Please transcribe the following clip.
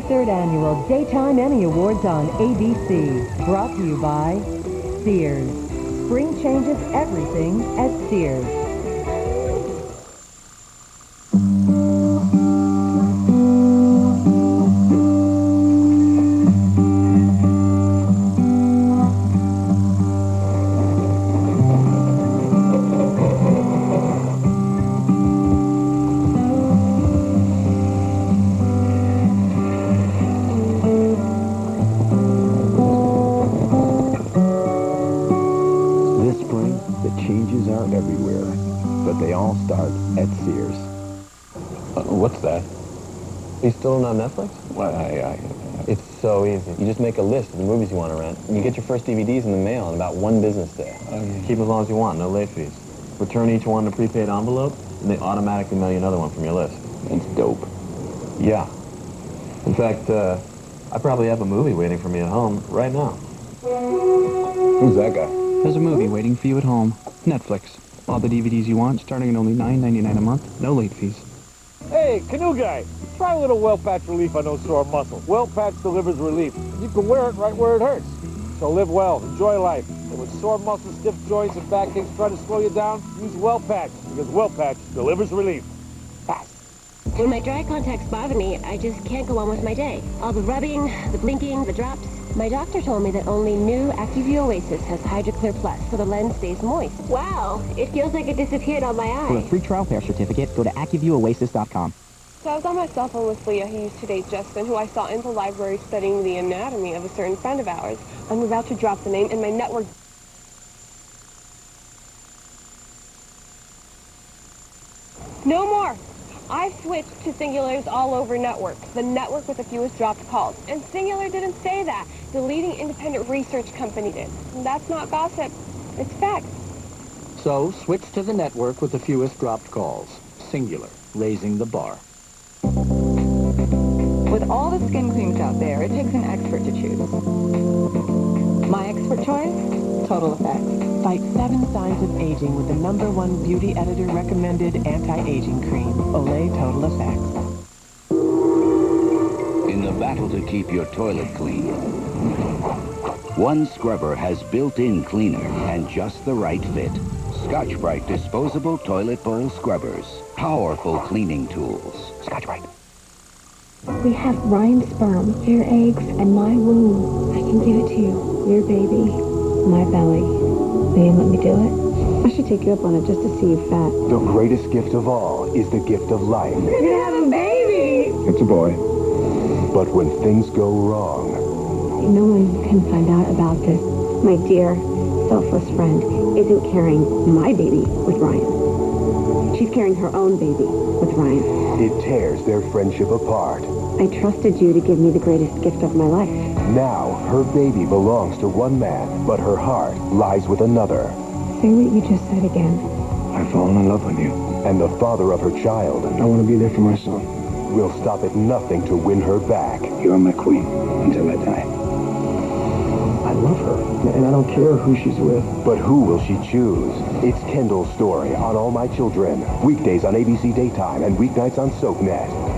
33rd Annual Daytime Emmy Awards on ABC. Brought to you by Sears. Spring changes everything at Sears. Everywhere, but they all start at Sears. Uh, what's that? You still don't have Netflix? Well, I, I, It's so easy. You just make a list of the movies you want to rent, and you get your first DVDs in the mail in about one business day. Keep as long as you want, no late fees. Return each one in a prepaid envelope, and they automatically mail you another one from your list. it's dope. Yeah. In fact, uh, I probably have a movie waiting for me at home right now. Who's that guy? There's a movie waiting for you at home. Netflix. All the DVDs you want, starting at only $9.99 a month, no late fees. Hey, canoe guy, try a little WellPatch relief on those sore muscles. WellPatch delivers relief. You can wear it right where it hurts. So live well, enjoy life. And when sore muscles, stiff joints, and back backaches try to slow you down, use WellPatch because WellPatch delivers relief. Fast. When my dry contacts bother me, I just can't go on with my day. All the rubbing, the blinking, the drops. My doctor told me that only new Acuvue Oasys has Hydraclear Plus, so the lens stays moist. Wow, it feels like it disappeared on my eye. For a free trial pair certificate, go to AcuvueOasys.com. So I was on my cell phone with Leah, who used to date Justin, who I saw in the library studying the anatomy of a certain friend of ours. I'm about to drop the name, and my network No more. I switched to Cingular's all-over network, the network with the fewest dropped calls. And Cingular didn't say that. The leading independent research company did. And that's not gossip. It's fact. So switch to the network with the fewest dropped calls. Cingular, raising the bar. With all the skin creams out there, it takes an expert to choose. My expert choice? Total Effects. Fight seven signs of aging with the number one beauty editor recommended anti-aging cream, Olay Total Effects. In the battle to keep your toilet clean, one scrubber has built-in cleaner and just the right fit. Scotch-Brite disposable toilet bowl scrubbers. Powerful cleaning tools. Scotch-Brite. We have Ryan's sperm, your eggs, and my womb. I can give it to you. Your baby, my belly. Will you let me do it? I should take you up on it just to see you fat. The greatest gift of all is the gift of life. You're gonna have a baby! It's a boy. But when things go wrong, No one can find out about this. My dear, selfless friend isn't carrying my baby with Ryan. She's carrying her own baby with Ryan. it tears their friendship apart. I trusted you to give me the greatest gift of my life. Now, her baby belongs to one man, but her heart lies with another. Say what you just said again. I've fallen in love with you. And the father of her child. I want to be there for my son. Will stop at nothing to win her back. You're my queen until I die. I love her, and I don't care who she's with. But who will she choose? It's Kendall's story on All My Children. Weekdays on ABC Daytime and weeknights on SoapNet.